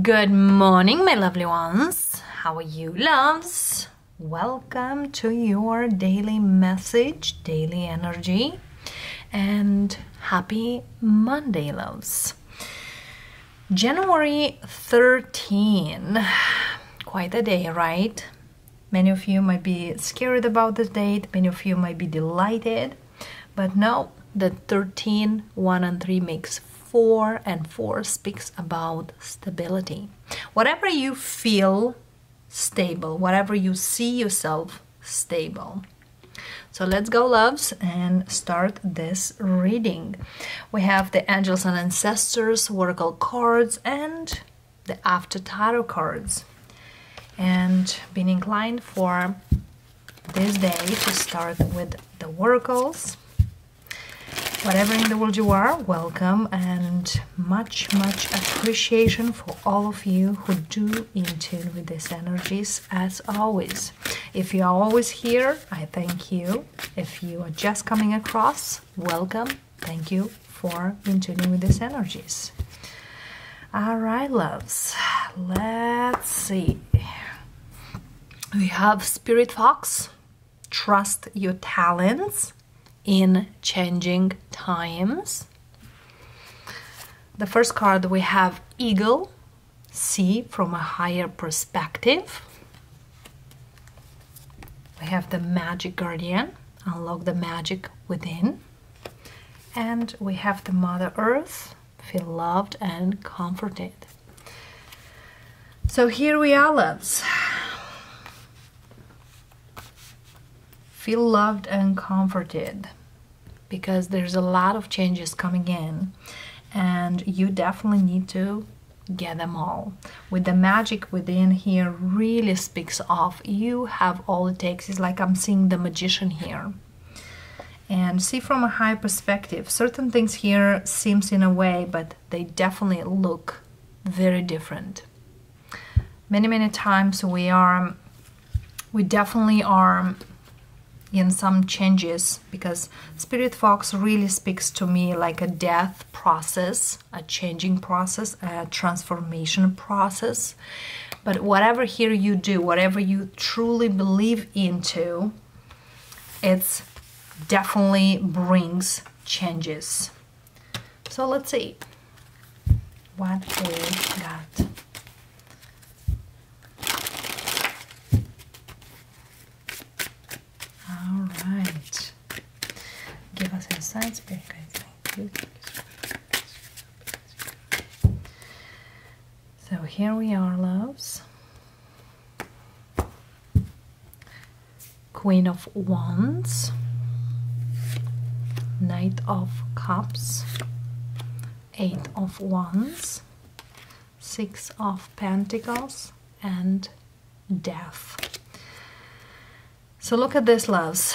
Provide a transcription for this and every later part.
Good morning, my lovely ones. How are you, loves? Welcome to your daily message, daily energy, and happy Monday, loves. January 13. Quite a day, right? Many of you might be scared about this date, many of you might be delighted, but no, the 13, 1 and 3 makes 4, and 4 speaks about stability. Whatever you feel stable, whatever you see yourself stable. So let's go, loves, and start this reading. We have the angels and ancestors, oracle cards, and the after tarot cards and been inclined for this day to start with the oracles. Whatever in the world you are, welcome and much, much appreciation for all of you who do in tune with these energies as always. If you are always here, I thank you. If you are just coming across, welcome. Thank you for in tuning with these energies. All right, loves. Let's see. We have Spirit Fox. Trust your talents in changing times. The first card we have Eagle. See from a higher perspective. We have the Magic Guardian. Unlock the magic within. And we have the Mother Earth feel loved and comforted. So here we are, loves. Feel loved and comforted because there's a lot of changes coming in, and you definitely need to get them all. With the magic within here, really speaks of you have all it takes. It's like I'm seeing the magician here and see from a high perspective. Certain things here seems in a way, but they definitely look very different. Many, many times we are, we definitely are in some changes because Spirit Fox really speaks to me like a death process, a changing process, a transformation process. But whatever here you do, whatever you truly believe into, it's definitely brings changes. So let's see what we got. All right. Thank you. So here we are, loves. Queen of Wands. Knight of Cups, Eight of Wands, Six of Pentacles, and Death. So look at this, loves.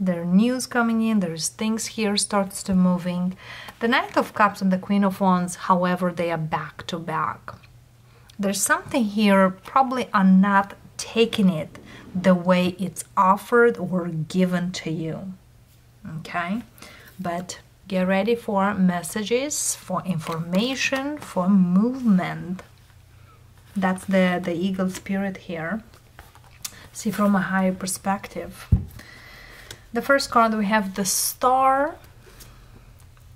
There are news coming in, there's things here starts to moving. The Knight of Cups and the Queen of Wands, however, they are back to back. There's something here, probably are not taking it the way it's offered or given to you okay but get ready for messages for information for movement that's the the eagle spirit here see from a higher perspective the first card we have the star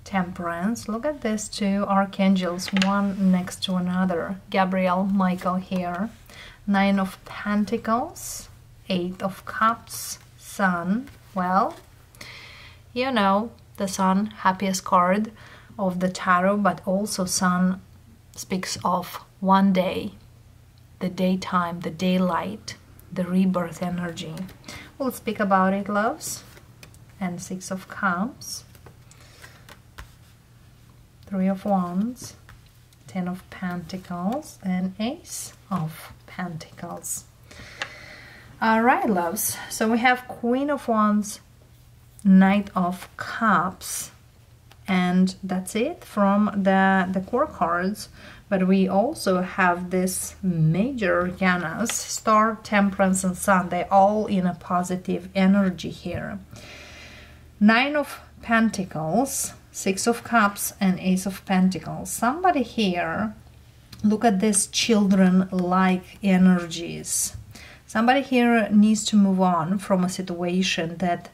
temperance look at these two archangels one next to another gabriel michael here nine of pentacles eight of cups sun well you know, the sun, happiest card of the tarot, but also sun speaks of one day, the daytime, the daylight, the rebirth energy. We'll speak about it, loves. And Six of Cups, Three of Wands, Ten of Pentacles, and Ace of Pentacles. All right, loves. So we have Queen of Wands, Knight of Cups and that's it from the, the core cards but we also have this major arcanas star temperance and sun they all in a positive energy here nine of pentacles six of cups and ace of pentacles. Somebody here look at this children like energies. Somebody here needs to move on from a situation that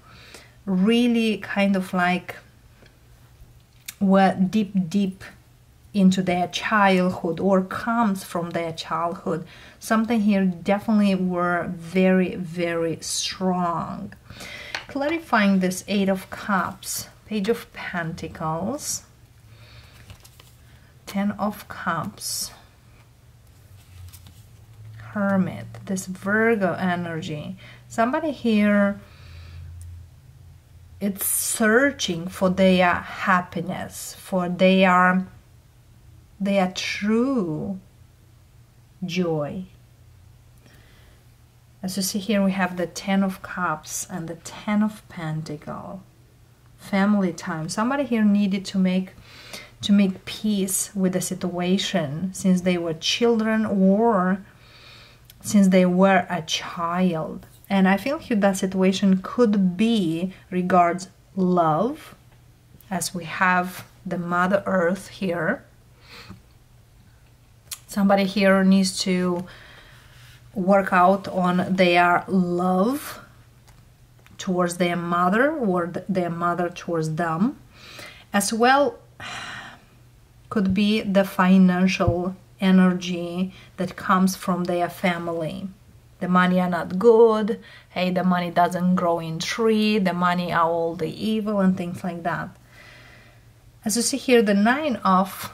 really kind of like were deep deep into their childhood or comes from their childhood. Something here definitely were very very strong clarifying this eight of cups page of pentacles ten of cups hermit this virgo energy. Somebody here it's searching for their happiness for their their true joy as you see here we have the ten of cups and the ten of pentacle family time somebody here needed to make to make peace with the situation since they were children or since they were a child. And I feel here that situation could be regards love, as we have the Mother Earth here. Somebody here needs to work out on their love towards their mother or their mother towards them. As well, could be the financial energy that comes from their family the money are not good hey the money doesn't grow in tree the money are all the evil and things like that as you see here the nine of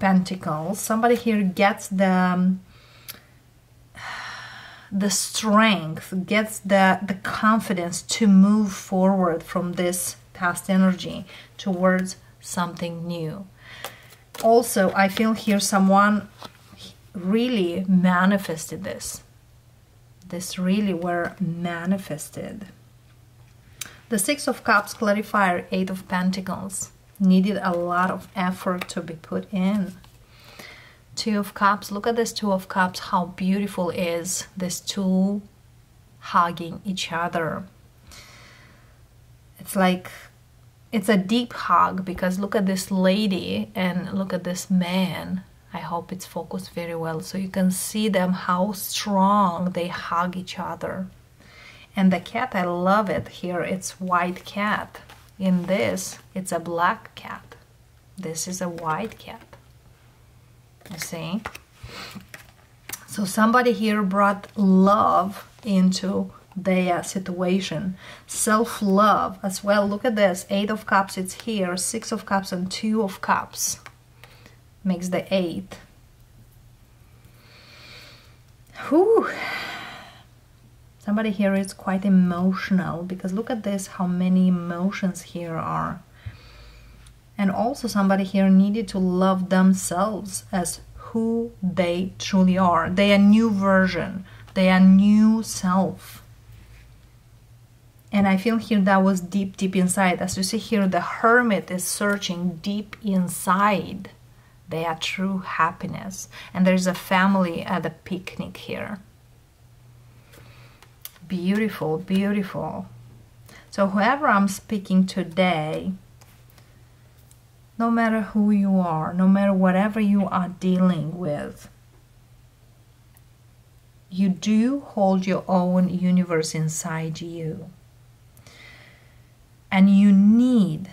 pentacles somebody here gets the the strength gets the the confidence to move forward from this past energy towards something new also I feel here someone really manifested this. This really were manifested. The Six of Cups clarifier, Eight of Pentacles, needed a lot of effort to be put in. Two of Cups, look at this Two of Cups, how beautiful is this two hugging each other. It's like it's a deep hug because look at this lady and look at this man. I hope it's focused very well so you can see them how strong they hug each other. And the cat, I love it here. It's white cat. In this, it's a black cat. This is a white cat. You see? So somebody here brought love into their situation. Self love as well. Look at this Eight of Cups, it's here. Six of Cups and Two of Cups makes the eight. Whew. Somebody here is quite emotional because look at this how many emotions here are. And also, somebody here needed to love themselves as who they truly are. They are new version, they are new self and I feel here that was deep, deep inside. As you see here, the hermit is searching deep inside their true happiness. And there's a family at a picnic here. Beautiful, beautiful. So whoever I'm speaking today, no matter who you are, no matter whatever you are dealing with, you do hold your own universe inside you. And you need,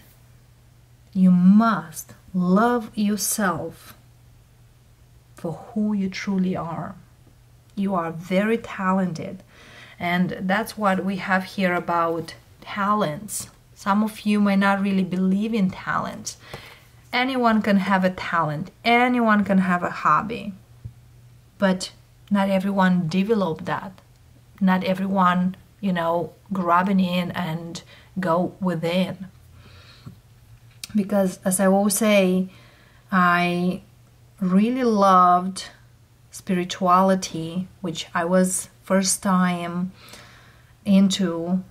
you must love yourself for who you truly are. You are very talented. And that's what we have here about talents. Some of you may not really believe in talents. Anyone can have a talent, anyone can have a hobby, but not everyone develop that. Not everyone, you know, grabbing in and go within. Because, as I always say, I really loved spirituality, which I was first time into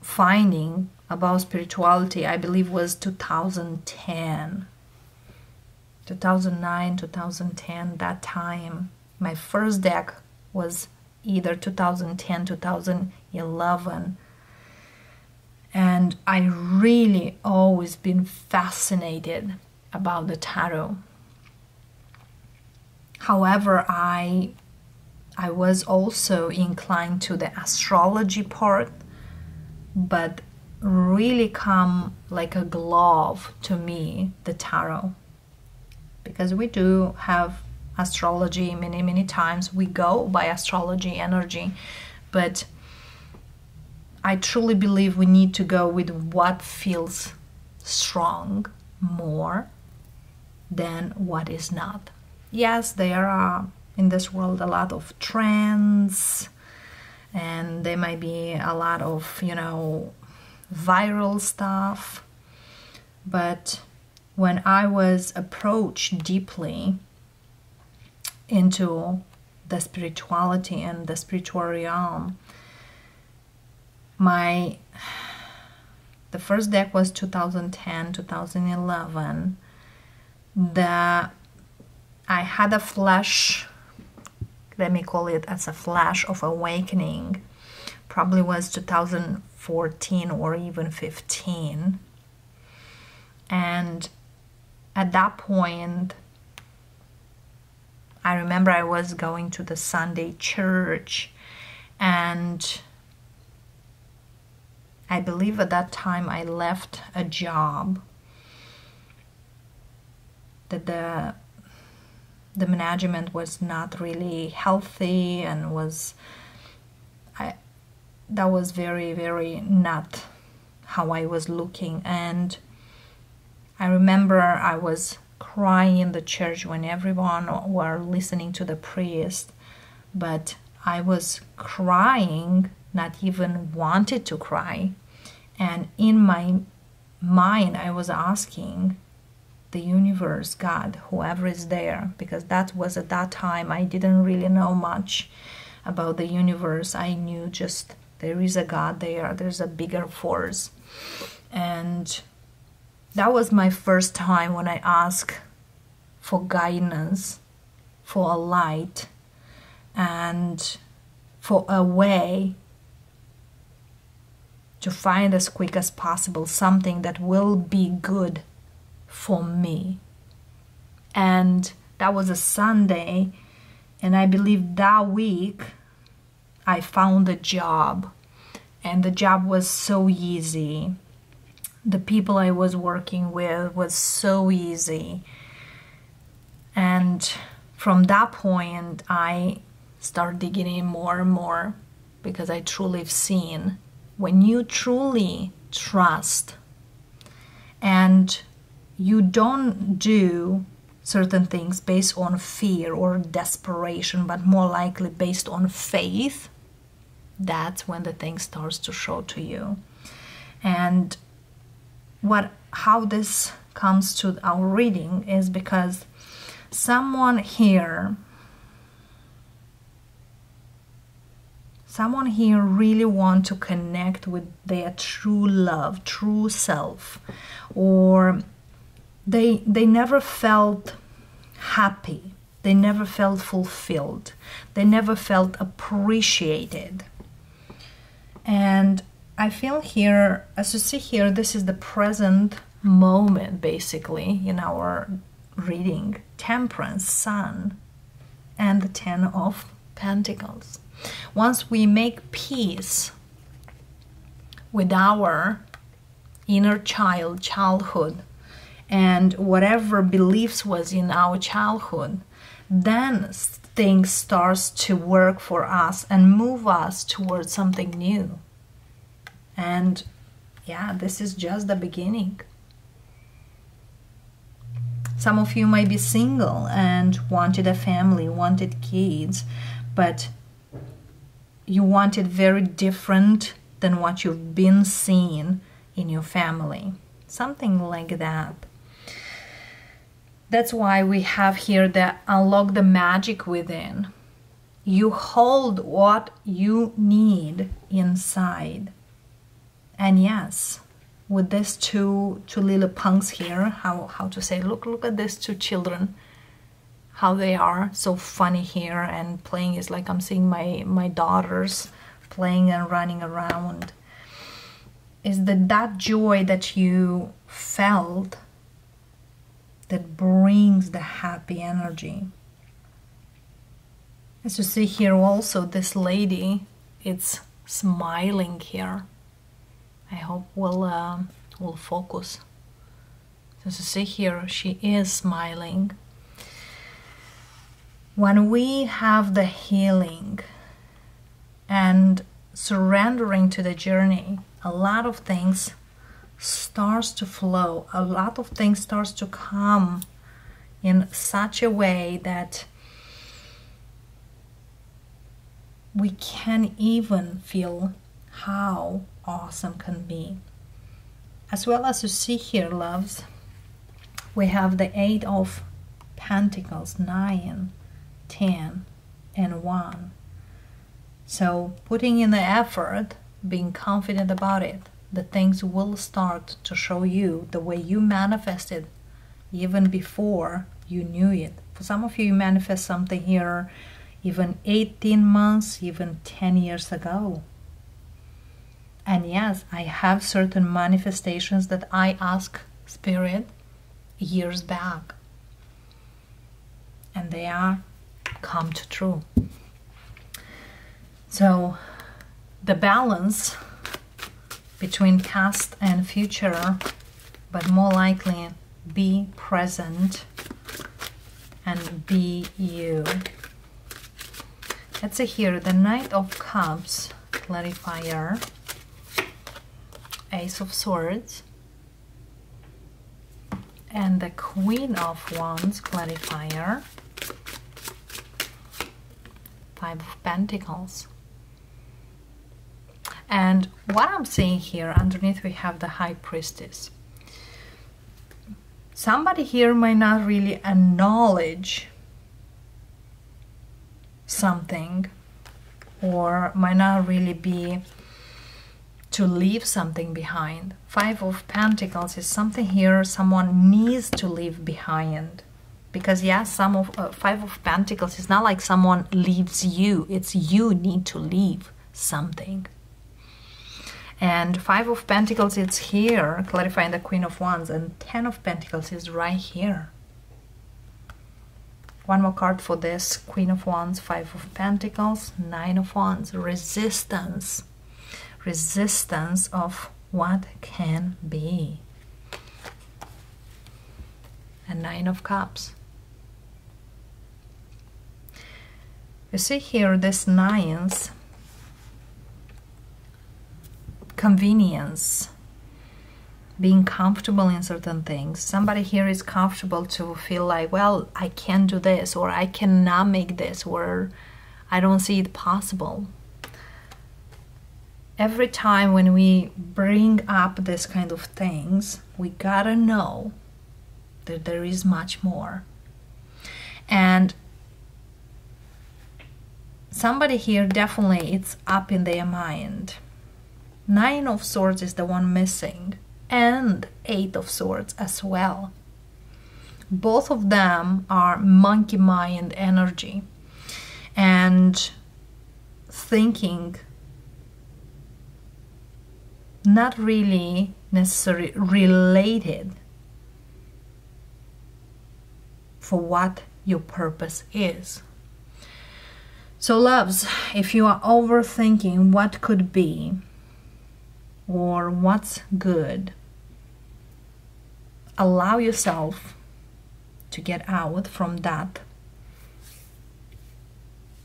finding about spirituality, I believe was 2010. 2009, 2010, that time. My first deck was either 2010, 2011 and I really always been fascinated about the tarot. however i i was also inclined to the astrology part but really come like a glove to me the tarot. Because we do have astrology many many times. We go by astrology energy. But i truly believe we need to go with what feels strong more than what is not. Yes there are in this world a lot of trends and there might be a lot of you know viral stuff. But when i was approached deeply into the spirituality and the spiritual realm my the first deck was 2010 2011 the i had a flash let me call it as a flash of awakening probably was 2014 or even 15 and at that point I remember I was going to the Sunday church and I believe at that time I left a job that the the management was not really healthy and was that was very very not how I was looking and I remember I was crying in the church when everyone were listening to the priest but I was crying not even wanted to cry and in my mind I was asking the universe, God, whoever is there, because that was at that time I didn't really know much about the universe. I knew just there is a God there, there's a bigger force. And that was my first time when I asked for guidance, for a light, and for a way to find as quick as possible something that will be good for me. And that was a Sunday, and I believe that week I found a job, and the job was so easy. The people I was working with was so easy. And from that point, I start digging in more and more because I truly have seen when you truly trust and you don't do certain things based on fear or desperation, but more likely based on faith, that's when the thing starts to show to you. And what how this comes to our reading is because someone here someone here really want to connect with their true love, true self or they they never felt happy. They never felt fulfilled. They never felt appreciated and i feel here as you see here this is the present moment basically in our reading. Temperance sun and the ten of pentacles. Once we make peace with our inner child childhood and whatever beliefs was in our childhood then things starts to work for us and move us towards something new. And yeah this is just the beginning. Some of you might be single and wanted a family wanted kids but you wanted very different than what you've been seeing in your family. Something like that that's why we have here the unlock the magic within. You hold what you need inside. And yes, with these two two little punks here, how how to say, look look at these two children, how they are so funny here and playing is like I'm seeing my my daughters playing and running around. Is that that joy that you felt that brings the happy energy. As you see here also this lady it's smiling here. I hope we'll, uh, will focus. As you see here, she is smiling. When we have the healing and surrendering to the journey, a lot of things starts to flow. A lot of things starts to come in such a way that we can even feel how awesome can be. As well as you see here, loves, we have the Eight of Pentacles, nine ten and 1. So putting in the effort, being confident about it, the things will start to show you the way you manifested even before you knew it. For some of you, you manifest something here even 18 months, even 10 years ago. And yes, I have certain manifestations that I ask Spirit years back. And they are come to true. So the balance between past and future, but more likely be present and be you. Let's see here the Knight of Cups clarifier, Ace of Swords, and the Queen of Wands clarifier, Five of Pentacles. And what I'm seeing here, underneath we have the High Priestess. Somebody here might not really acknowledge something or might not really be to leave something behind. Five of Pentacles is something here someone needs to leave behind. Because yes, some of uh, Five of Pentacles is not like someone leaves you. It's you need to leave something. And Five of Pentacles it's here, clarifying the Queen of Wands, and Ten of Pentacles is right here. One more card for this Queen of Wands, Five of Pentacles, Nine of Wands, resistance. Resistance of what can be. And Nine of Cups. You see here, this nines, convenience being comfortable in certain things. Somebody here is comfortable to feel like, well, I can't do this, or I cannot make this, or I don't see it possible. Every time when we bring up this kind of things, we gotta know that there is much more. And somebody here definitely it's up in their mind. Nine of Swords is the one missing and Eight of Swords as well. Both of them are monkey mind energy and thinking not really necessarily related for what your purpose is. So, loves, if you are overthinking what could be or what's good, allow yourself to get out from that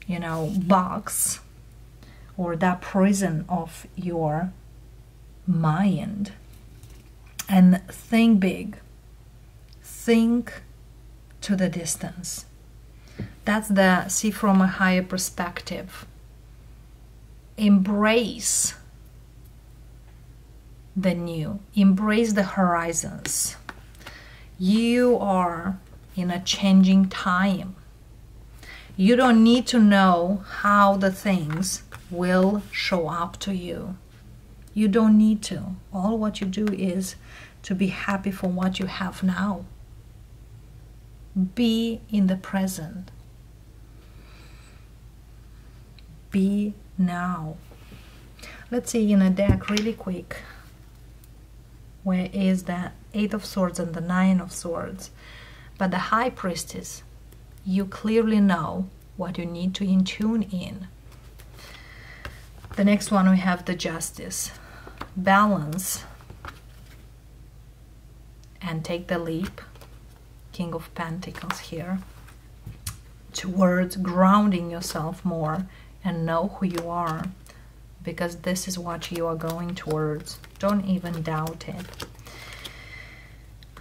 you know box or that prison of your mind. And think big. Think to the distance. That's the see from a higher perspective. Embrace the new embrace the horizons you are in a changing time. You don't need to know how the things will show up to you. You don't need to. All what you do is to be happy for what you have now. Be in the present. Be now. Let's see in a deck really quick. Where is the Eight of Swords and the Nine of Swords. But the High Priestess, you clearly know what you need to in tune in. The next one we have the justice. Balance and take the leap. King of Pentacles here. Towards grounding yourself more and know who you are because this is what you are going towards. Don't even doubt it.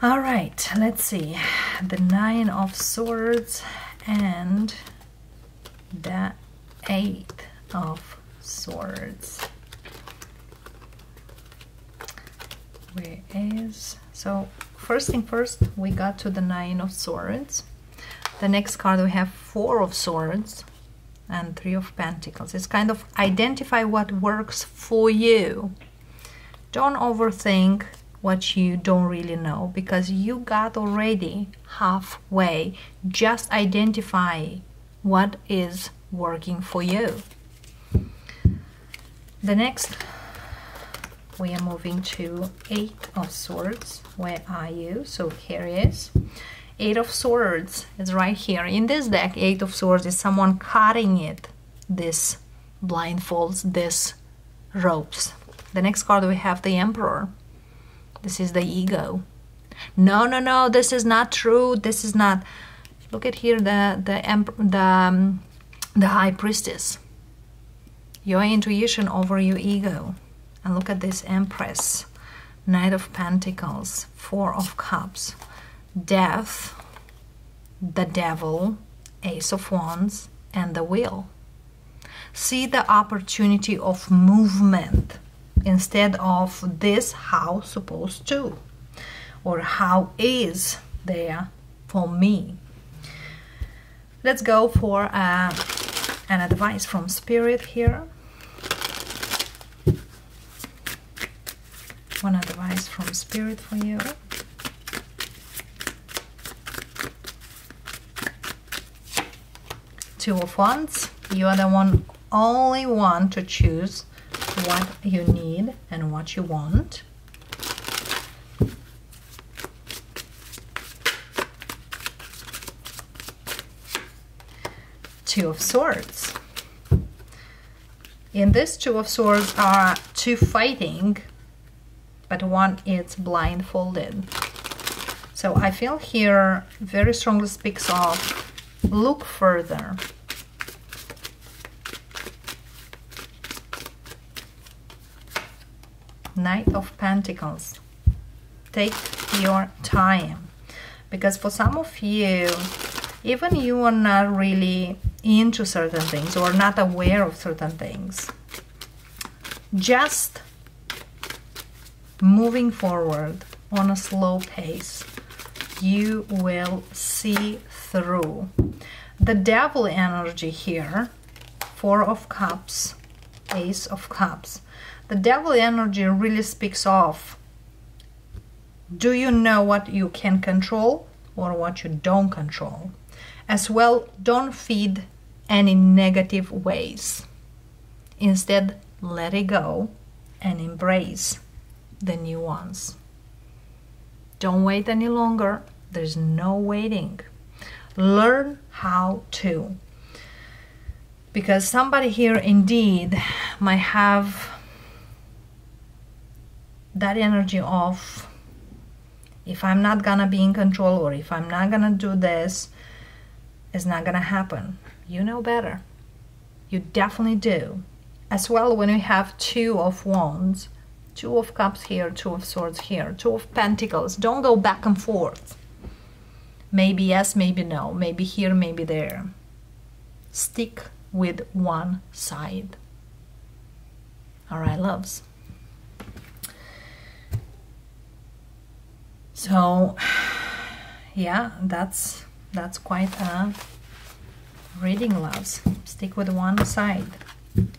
All right, let's see. The Nine of Swords and the Eight of Swords. Where is... So, first thing first, we got to the Nine of Swords. The next card we have Four of Swords and Three of Pentacles. It's kind of identify what works for you. Don't overthink what you don't really know because you got already halfway. Just identify what is working for you. The next, we are moving to Eight of Swords. Where are you? So here is. Eight of Swords is right here. In this deck, Eight of Swords is someone cutting it, this blindfolds, this ropes. The next card we have the Emperor. This is the ego. No, no, no, this is not true. This is not. Look at here the the the um, the High Priestess. Your intuition over your ego. And look at this Empress. Knight of Pentacles, Four of Cups death, the devil, ace of wands, and the wheel. See the opportunity of movement instead of this how supposed to or how is there for me. Let's go for uh, an advice from spirit here. One advice from spirit for you. two of wands you are the one only one to choose what you need and what you want. Two of swords. In this two of swords are two fighting but one is blindfolded. So I feel here very strongly speaks of look further. Knight of Pentacles. Take your time. Because for some of you, even you are not really into certain things or not aware of certain things, just moving forward on a slow pace, you will see through. The devil energy here, Four of Cups, Ace of Cups. The devil energy really speaks of do you know what you can control or what you don't control? As well, don't feed any negative ways. Instead, let it go and embrace the new ones. Don't wait any longer. There's no waiting learn how to because somebody here indeed might have that energy of if I'm not gonna be in control or if I'm not gonna do this, it's not gonna happen. You know better. You definitely do. As well, when we have two of wands, two of cups here, two of swords here, two of pentacles, don't go back and forth. Maybe yes, maybe no. Maybe here, maybe there. Stick with one side. All right, loves. So, yeah, that's that's quite a reading, loves. Stick with one side.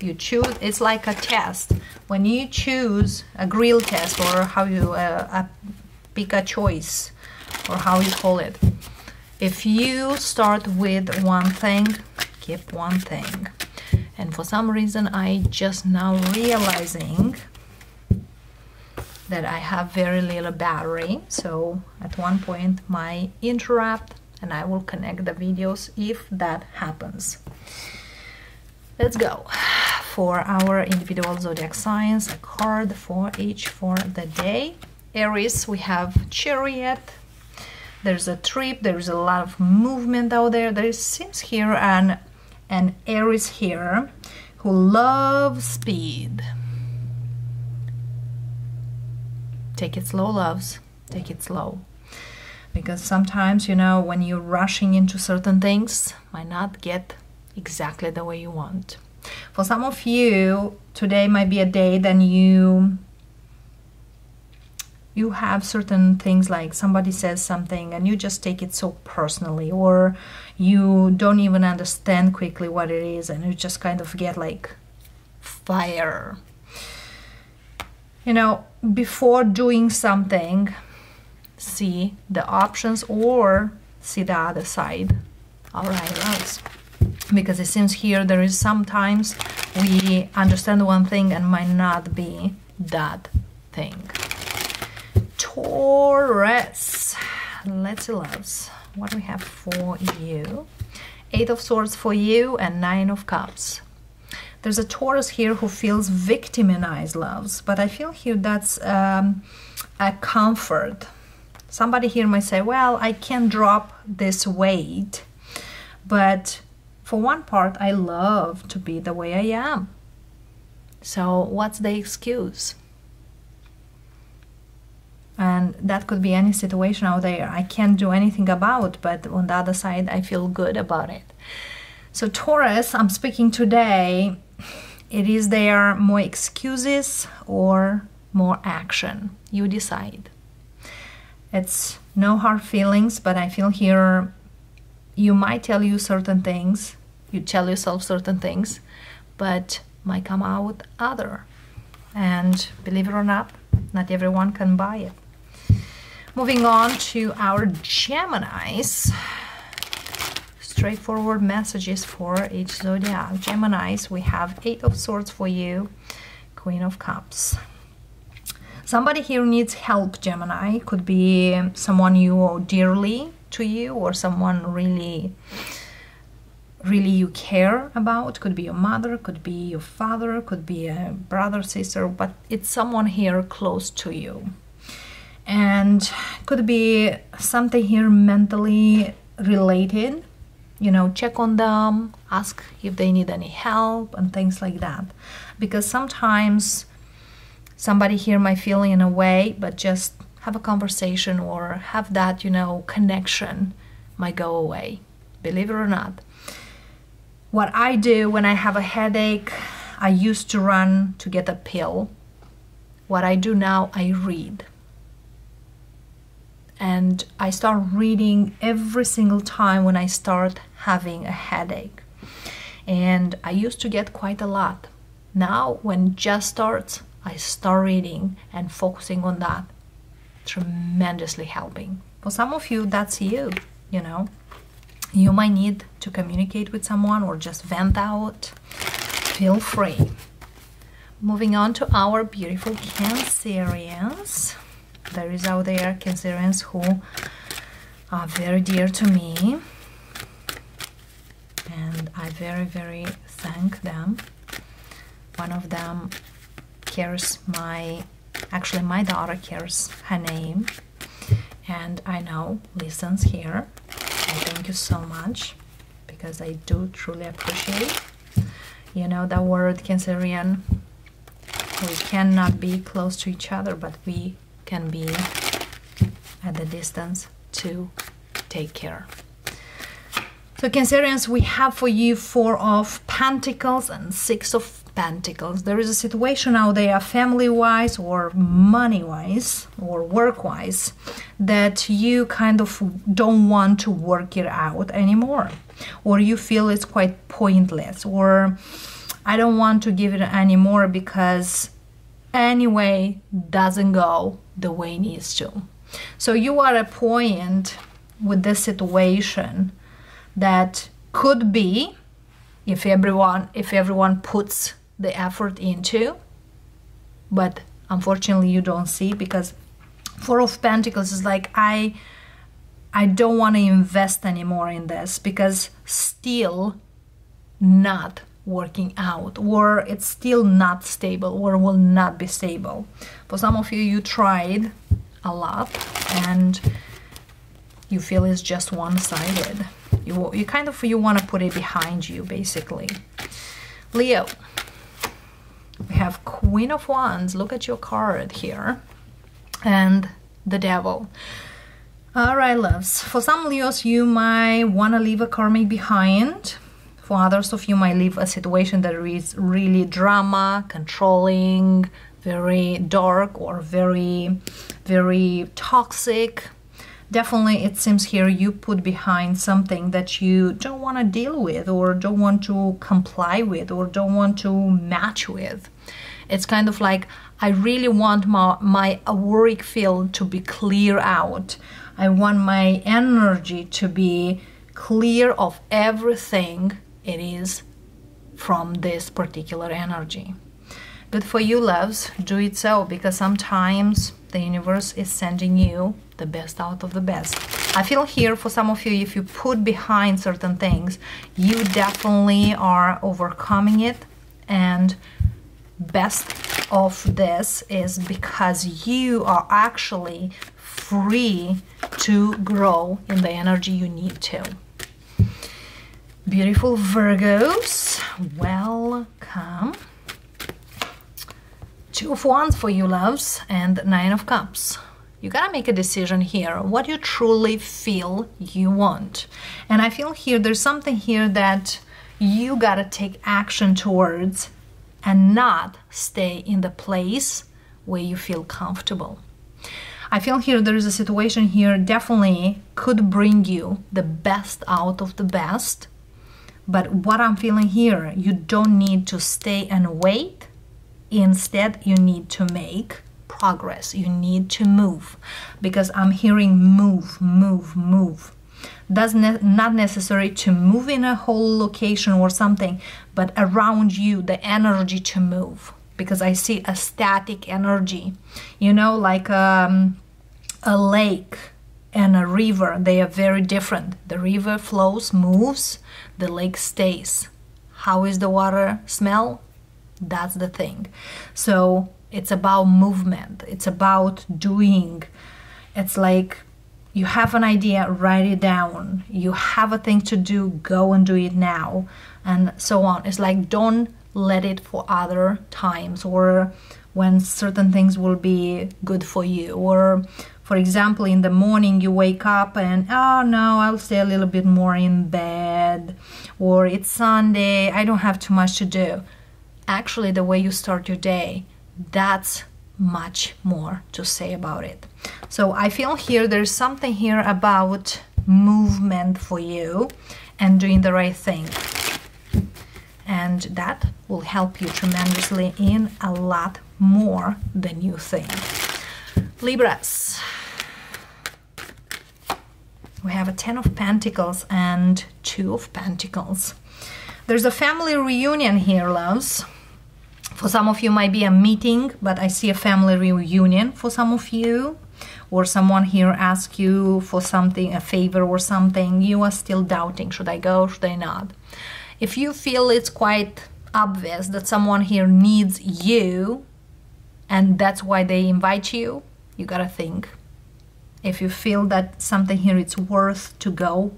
You choose. It's like a test. When you choose a grill test or how you uh, pick a choice or how you call it. If you start with one thing, keep one thing. And for some reason, I just now realizing that I have very little battery. So at one point, my interrupt and I will connect the videos if that happens. Let's go for our individual zodiac signs, a card for each for the day. Aries, we have Chariot. There's a trip, there's a lot of movement out there. There seems here an, an Aries here who loves speed. Take it slow, loves. Take it slow. Because sometimes, you know, when you're rushing into certain things, might not get exactly the way you want. For some of you, today might be a day that you you have certain things like somebody says something and you just take it so personally or you don't even understand quickly what it is and you just kind of get like fire you know before doing something see the options or see the other side. All right let's because it seems here there is sometimes we understand one thing and might not be that thing. Taurus. Let's see loves. What do we have for you? Eight of swords for you and nine of cups there's a Taurus here who feels victimized loves but I feel here that's um, a comfort somebody here might say well I can drop this weight but for one part, I love to be the way I am. So, what's the excuse? And that could be any situation out there I can't do anything about, but on the other side, I feel good about it. So, Taurus, I'm speaking today, it is there more excuses or more action? You decide. It's no hard feelings, but I feel here you might tell you certain things, you tell yourself certain things, but might come out with other. And believe it or not, not everyone can buy it. Moving on to our Geminis. Straightforward messages for each zodiac. Geminis, we have Eight of Swords for you, Queen of Cups. Somebody here needs help, Gemini. Could be someone you owe dearly to you or someone really really you care about could be your mother could be your father could be a brother sister but it's someone here close to you and could be something here mentally related you know check on them ask if they need any help and things like that because sometimes somebody here might feel in a way but just have a conversation or have that, you know, connection might go away. Believe it or not. What I do when I have a headache, I used to run to get a pill. What I do now, I read. And I start reading every single time when I start having a headache. And I used to get quite a lot. Now, when just starts, I start reading and focusing on that tremendously helping. For some of you, that's you, you know. You might need to communicate with someone or just vent out. Feel free. Moving on to our beautiful Cancerians. There is out there Cancerians who are very dear to me. And I very, very thank them. One of them cares my Actually, my daughter cares her name, and I know listens here. I thank you so much because I do truly appreciate. You know the word Cancerian. We cannot be close to each other, but we can be at the distance to take care. So Cancerians, we have for you four of Pentacles and six of Pentacles. There is a situation out there, family wise or money wise or work wise, that you kind of don't want to work it out anymore, or you feel it's quite pointless, or I don't want to give it anymore because anyway doesn't go the way it needs to. So you are a point with this situation that could be if everyone if everyone puts the effort into but unfortunately you don't see because four of pentacles is like i I don't want to invest anymore in this because still not working out or it's still not stable or will not be stable. For some of you, you tried a lot and you feel it's just one-sided. You, you kind of you want to put it behind you basically. Leo, we have Queen of Wands. Look at your card here. And the Devil. All right, loves. For some Leos, you might want to leave a karmic behind. For others of you, might leave a situation that is really drama, controlling, very dark, or very, very toxic. Definitely, it seems here you put behind something that you don't want to deal with, or don't want to comply with, or don't want to match with. It's kind of like I really want my, my auric field to be clear out. I want my energy to be clear of everything it is from this particular energy. Good for you, loves. Do it so because sometimes the universe is sending you the best out of the best. I feel here for some of you, if you put behind certain things, you definitely are overcoming it and best of this is because you are actually free to grow in the energy you need to. Beautiful Virgos, welcome. Two of Wands for you, loves, and Nine of Cups. You gotta make a decision here, what you truly feel you want. And I feel here there's something here that you gotta take action towards and not stay in the place where you feel comfortable. I feel here there is a situation here definitely could bring you the best out of the best. But what I'm feeling here, you don't need to stay and wait. Instead, you need to make progress. You need to move because I'm hearing move, move, move does ne not necessary to move in a whole location or something, but around you, the energy to move. Because I see a static energy, you know, like um, a lake and a river. They are very different. The river flows, moves, the lake stays. How is the water smell? That's the thing. So it's about movement. It's about doing. It's like you have an idea, write it down. You have a thing to do, go and do it now, and so on. It's like don't let it for other times or when certain things will be good for you. Or, for example, in the morning you wake up and, oh no, I'll stay a little bit more in bed. Or it's Sunday, I don't have too much to do. Actually, the way you start your day, that's much more to say about it. So I feel here there's something here about movement for you and doing the right thing. And that will help you tremendously in a lot more than you think. Libras. We have a Ten of Pentacles and Two of Pentacles. There's a family reunion here, loves. For some of you might be a meeting, but I see a family reunion for some of you. Or someone here ask you for something, a favor or something. You are still doubting, should I go, should I not? If you feel it's quite obvious that someone here needs you and that's why they invite you, you gotta think. If you feel that something here it's worth to go,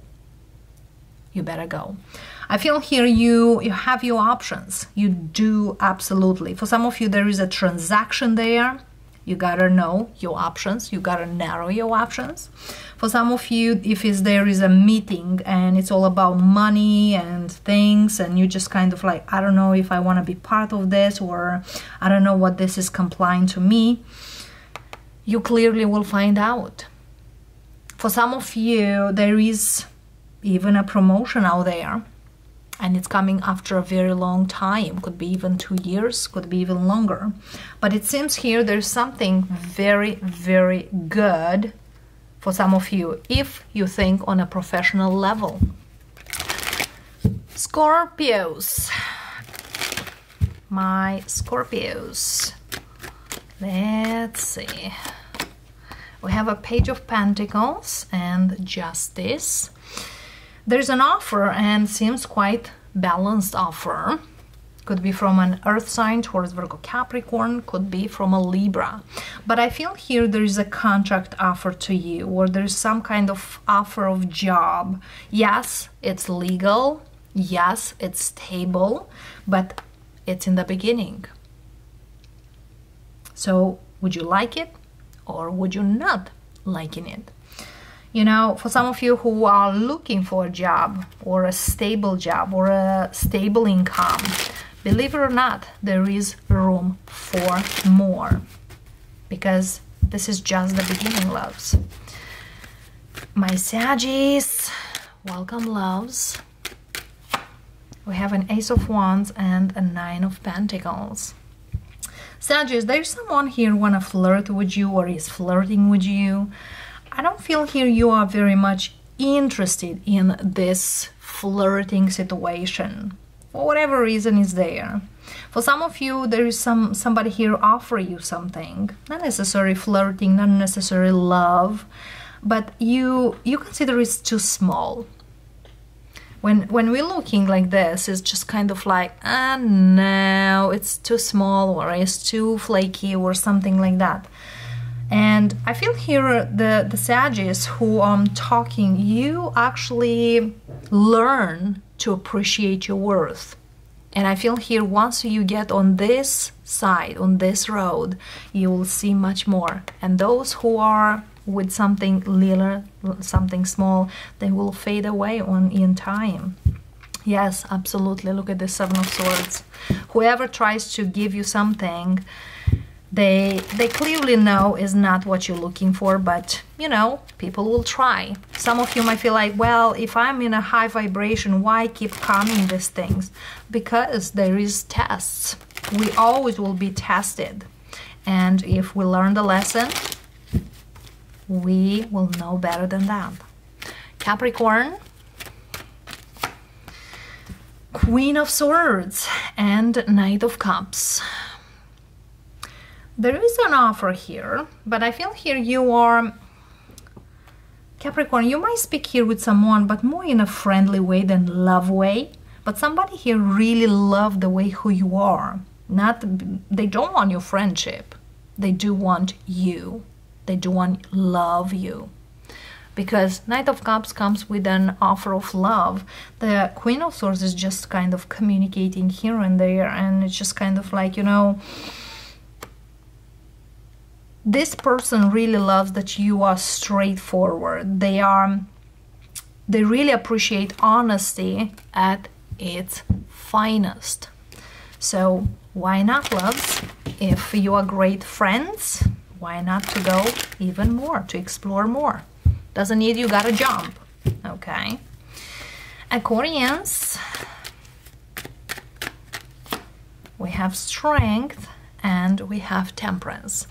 you better go. I feel here you, you have your options. You do absolutely. For some of you, there is a transaction there. You gotta know your options. You gotta narrow your options. For some of you, if there is a meeting and it's all about money and things, and you just kind of like, I don't know if I want to be part of this, or I don't know what this is complying to me, you clearly will find out. For some of you, there is even a promotion out there and it's coming after a very long time. Could be even two years could be even longer. But it seems here there's something very very good for some of you if you think on a professional level. Scorpios. My Scorpios. Let's see. We have a page of pentacles and justice. There's an offer and seems quite balanced offer. Could be from an earth sign towards Virgo Capricorn, could be from a Libra. But I feel here there is a contract offer to you, or there's some kind of offer of job. Yes, it's legal. Yes, it's stable, but it's in the beginning. So, would you like it or would you not liking it? You know, for some of you who are looking for a job or a stable job or a stable income, believe it or not, there is room for more because this is just the beginning, loves. My Saggies, welcome, loves. We have an Ace of Wands and a Nine of Pentacles. Sagittarius, there's someone here wanna flirt with you or is flirting with you. I don't feel here you are very much interested in this flirting situation for whatever reason is there. For some of you, there is some somebody here offer you something, not necessarily flirting, not necessarily love, but you you consider it's too small. When when we're looking like this, it's just kind of like, ah, no, it's too small or it's too flaky or something like that. And I feel here the the Sagittarius who I'm talking, you actually learn to appreciate your worth. And I feel here once you get on this side, on this road, you will see much more. And those who are with something little, something small, they will fade away on in time. Yes, absolutely. Look at the Seven of Swords. Whoever tries to give you something, they they clearly know is not what you're looking for but you know people will try. Some of you might feel like well if i'm in a high vibration why keep coming these things? Because there is tests. We always will be tested. And if we learn the lesson we will know better than that capricorn queen of swords and knight of cups there is an offer here, but I feel here you are Capricorn, you might speak here with someone, but more in a friendly way than love way. But somebody here really love the way who you are. Not they don't want your friendship. They do want you. They do want love you. Because Knight of Cups comes with an offer of love. The Queen of Swords is just kind of communicating here and there, and it's just kind of like, you know, this person really loves that you are straightforward. They are they really appreciate honesty at its finest. So why not, loves? If you are great friends, why not to go even more, to explore more? Doesn't need you gotta jump, okay? Aquarians, we have strength and we have temperance.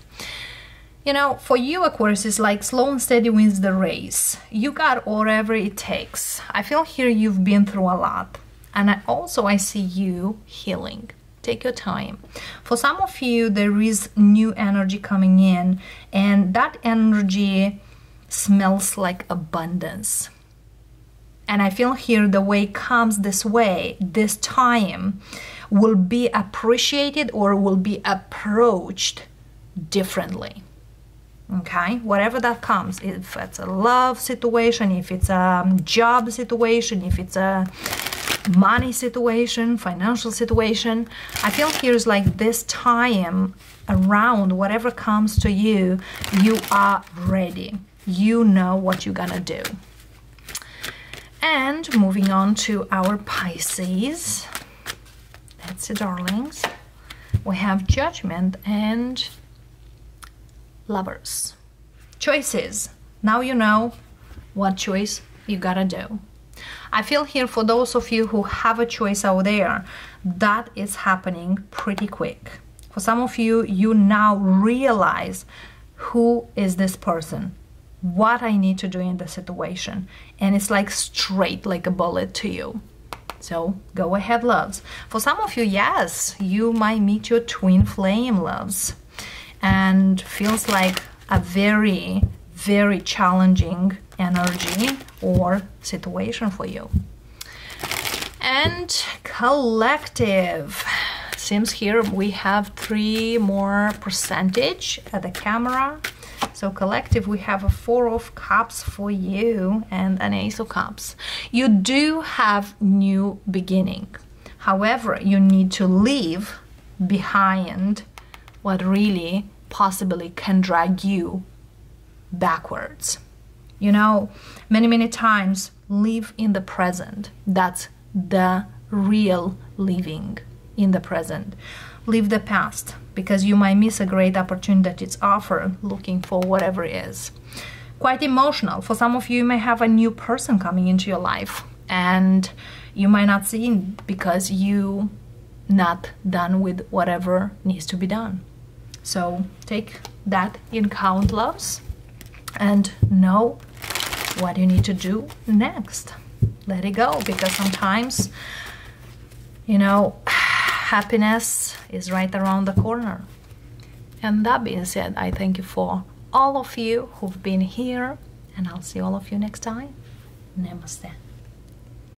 You know, for you, Aquarius, is like slow and steady wins the race. You got whatever it takes. I feel here you've been through a lot. And I also, I see you healing. Take your time. For some of you, there is new energy coming in, and that energy smells like abundance. And I feel here the way comes this way, this time, will be appreciated or will be approached differently okay? Whatever that comes. If it's a love situation if it's a um, job situation if it's a money situation financial situation i feel here's like this time around whatever comes to you you are ready. You know what you're gonna do. And moving on to our pisces. That's it darlings. We have judgment and lovers. Choices. Now you know what choice you gotta do. I feel here for those of you who have a choice out there, that is happening pretty quick. For some of you, you now realize who is this person, what I need to do in the situation. And it's like straight like a bullet to you. So go ahead, loves. For some of you, yes, you might meet your twin flame, loves and feels like a very, very challenging energy or situation for you. And collective. Seems here we have three more percentage at the camera. So collective, we have a four of cups for you and an ace of cups. You do have new beginning. However, you need to leave behind what really possibly can drag you backwards. You know, many, many times live in the present. That's the real living in the present. Leave the past because you might miss a great opportunity that it's offered looking for whatever it is. Quite emotional. For some of you, you may have a new person coming into your life and you might not see because you not done with whatever needs to be done. So take that in count, loves, and know what you need to do next. Let it go because sometimes, you know, happiness is right around the corner. And that being said, I thank you for all of you who've been here, and I'll see all of you next time. Namaste.